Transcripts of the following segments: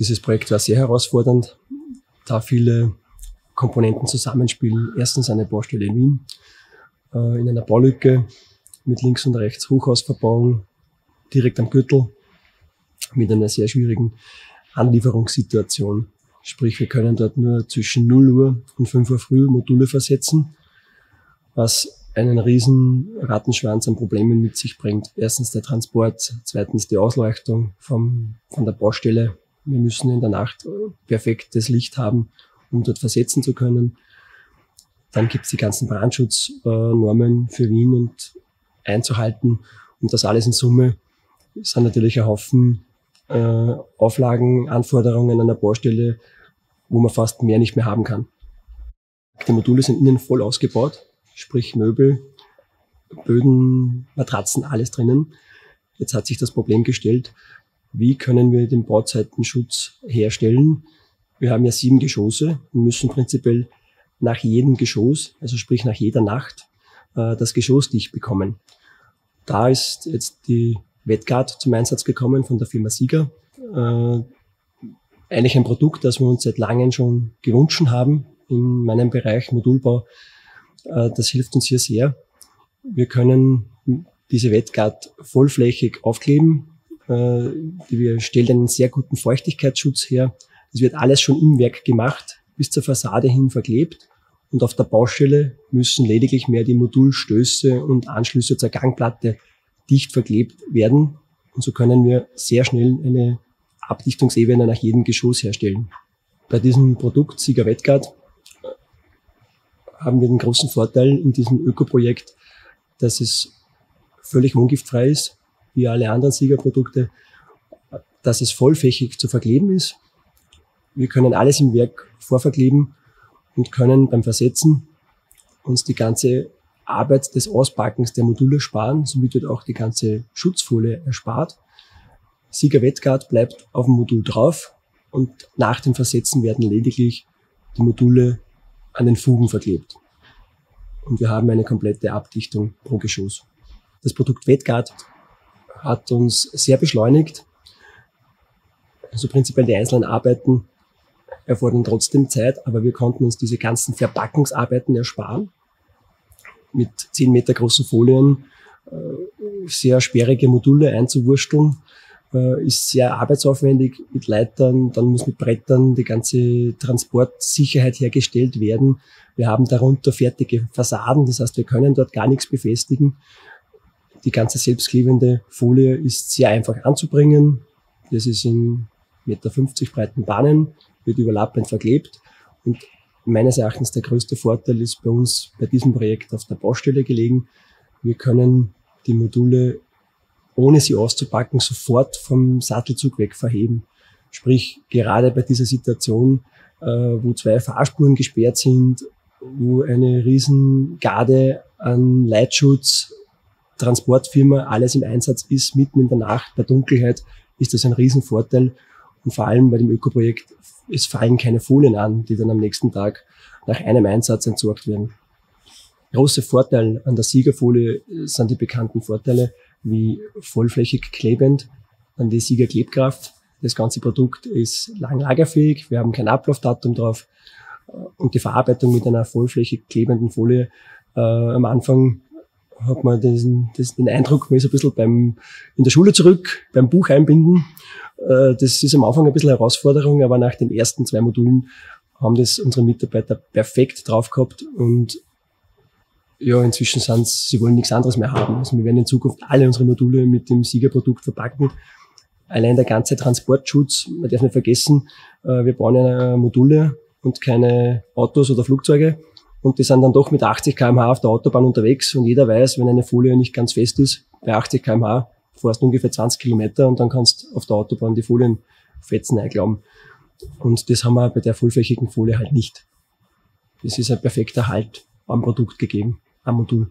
Dieses Projekt war sehr herausfordernd, da viele Komponenten zusammenspielen. Erstens eine Baustelle in Wien, äh, in einer Baulücke mit links und rechts Hochhausverbauung, direkt am Gürtel, mit einer sehr schwierigen Anlieferungssituation. Sprich, wir können dort nur zwischen 0 Uhr und 5 Uhr früh Module versetzen, was einen riesen Rattenschwanz an Problemen mit sich bringt. Erstens der Transport, zweitens die Ausleuchtung vom, von der Baustelle. Wir müssen in der Nacht perfektes Licht haben, um dort versetzen zu können. Dann gibt es die ganzen Brandschutznormen für Wien und einzuhalten. Und das alles in Summe sind natürlich ein Haufen äh, Auflagen, Anforderungen an der Baustelle, wo man fast mehr nicht mehr haben kann. Die Module sind innen voll ausgebaut, sprich Möbel, Böden, Matratzen, alles drinnen. Jetzt hat sich das Problem gestellt, wie können wir den Bauzeitenschutz herstellen? Wir haben ja sieben Geschosse und müssen prinzipiell nach jedem Geschoss, also sprich nach jeder Nacht, äh, das Geschoss dicht bekommen. Da ist jetzt die Wetguard zum Einsatz gekommen von der Firma Sieger. Äh, eigentlich ein Produkt, das wir uns seit langem schon gewünscht haben in meinem Bereich Modulbau. Äh, das hilft uns hier sehr. Wir können diese Wetguard vollflächig aufkleben. Äh, wir stellen einen sehr guten Feuchtigkeitsschutz her. Es wird alles schon im Werk gemacht, bis zur Fassade hin verklebt. Und auf der Baustelle müssen lediglich mehr die Modulstöße und Anschlüsse zur Gangplatte dicht verklebt werden. Und so können wir sehr schnell eine Abdichtungsebene nach jedem Geschoss herstellen. Bei diesem Produkt Sieger Wetgard äh, haben wir den großen Vorteil in diesem Ökoprojekt, dass es völlig ungiftfrei ist, wie alle anderen Siegerprodukte, dass es vollfächig zu verkleben ist. Wir können alles im Werk vorverkleben und können beim Versetzen uns die ganze Arbeit des Auspackens der Module sparen. Somit wird auch die ganze Schutzfolie erspart. Sieger Wettguard bleibt auf dem Modul drauf und nach dem Versetzen werden lediglich die Module an den Fugen verklebt. Und wir haben eine komplette Abdichtung pro Geschoss. Das Produkt Wettguard hat uns sehr beschleunigt. Also prinzipiell die einzelnen Arbeiten erfordern trotzdem Zeit, aber wir konnten uns diese ganzen Verpackungsarbeiten ersparen mit zehn Meter großen Folien äh, sehr sperrige Module einzuwursteln, äh, ist sehr arbeitsaufwendig mit Leitern, dann muss mit Brettern die ganze Transportsicherheit hergestellt werden. Wir haben darunter fertige Fassaden, das heißt, wir können dort gar nichts befestigen. Die ganze selbstklebende Folie ist sehr einfach anzubringen. Das ist in Meter 50 breiten Bahnen, wird überlappend verklebt und meines Erachtens der größte Vorteil ist bei uns bei diesem Projekt auf der Baustelle gelegen. Wir können die Module, ohne sie auszupacken, sofort vom Sattelzug weg verheben. Sprich, gerade bei dieser Situation, äh, wo zwei Fahrspuren gesperrt sind, wo eine riesen Garde an Leitschutz, Transportfirma, alles im Einsatz ist, mitten in der Nacht, bei Dunkelheit, ist das ein Riesenvorteil. Und vor allem bei dem Ökoprojekt, es fallen keine Folien an, die dann am nächsten Tag nach einem Einsatz entsorgt werden. Große Vorteil an der Siegerfolie sind die bekannten Vorteile wie vollflächig klebend, dann die Siegerklebkraft. Das ganze Produkt ist lang lagerfähig, wir haben kein Ablaufdatum drauf und die Verarbeitung mit einer vollflächig klebenden Folie äh, am Anfang hat man den, den Eindruck, man ist ein bisschen beim, in der Schule zurück, beim Buch einbinden äh, das ist am Anfang ein bisschen Herausforderung, aber nach den ersten zwei Modulen haben das unsere Mitarbeiter perfekt drauf gehabt und ja, inzwischen sind sie wollen nichts anderes mehr haben. Also wir werden in Zukunft alle unsere Module mit dem Siegerprodukt verpacken. Allein der ganze Transportschutz, man darf nicht vergessen, äh, wir bauen ja Module und keine Autos oder Flugzeuge. Und die sind dann doch mit 80 kmh auf der Autobahn unterwegs und jeder weiß, wenn eine Folie nicht ganz fest ist, bei 80 kmh fährst ungefähr 20 Kilometer und dann kannst auf der Autobahn die Folienfetzen einglauben. Und das haben wir bei der vollflächigen Folie halt nicht. Das ist ein perfekter Halt am Produkt gegeben, am Modul.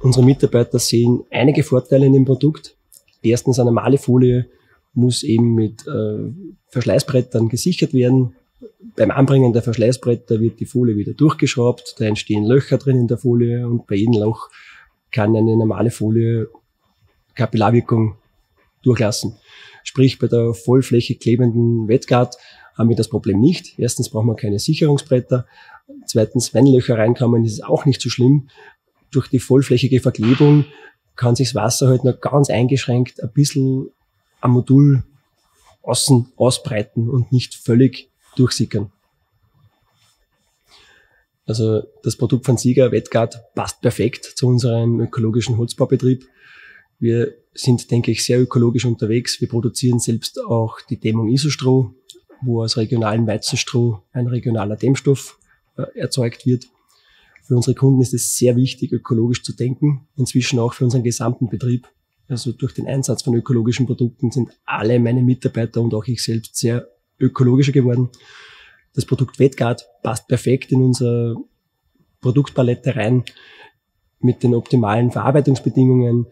Unsere Mitarbeiter sehen einige Vorteile in dem Produkt. Erstens, eine normale Folie muss eben mit äh, Verschleißbrettern gesichert werden. Beim Anbringen der Verschleißbretter wird die Folie wieder durchgeschraubt, da entstehen Löcher drin in der Folie und bei jedem Loch kann eine normale Folie Kapillarwirkung durchlassen. Sprich, bei der vollflächig klebenden Wetguard haben wir das Problem nicht. Erstens brauchen wir keine Sicherungsbretter. Zweitens, wenn Löcher reinkommen, ist es auch nicht so schlimm. Durch die vollflächige Verklebung kann sich das Wasser halt nur ganz eingeschränkt ein bisschen am Modul außen ausbreiten und nicht völlig durchsickern. Also das Produkt von Sieger Wetguard passt perfekt zu unserem ökologischen Holzbaubetrieb. Wir sind, denke ich, sehr ökologisch unterwegs. Wir produzieren selbst auch die Dämmung Isostroh, wo aus regionalen Weizenstroh ein regionaler Dämmstoff äh, erzeugt wird. Für unsere Kunden ist es sehr wichtig, ökologisch zu denken, inzwischen auch für unseren gesamten Betrieb. Also durch den Einsatz von ökologischen Produkten sind alle meine Mitarbeiter und auch ich selbst sehr ökologischer geworden. Das Produkt Wetguard passt perfekt in unsere Produktpalette rein mit den optimalen Verarbeitungsbedingungen.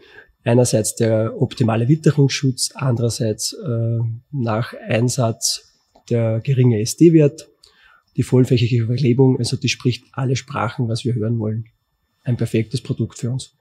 Einerseits der optimale Witterungsschutz, andererseits äh, nach Einsatz der geringe SD-Wert, die vollflächige Verklebung, also die spricht alle Sprachen, was wir hören wollen. Ein perfektes Produkt für uns.